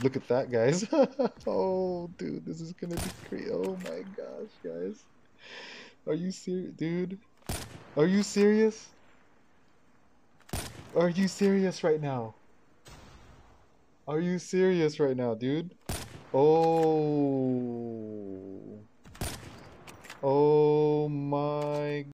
Look at that, guys. oh, dude, this is gonna be crazy. Oh my gosh, guys. Are you serious, dude? Are you serious? Are you serious right now? Are you serious right now, dude? Oh. Oh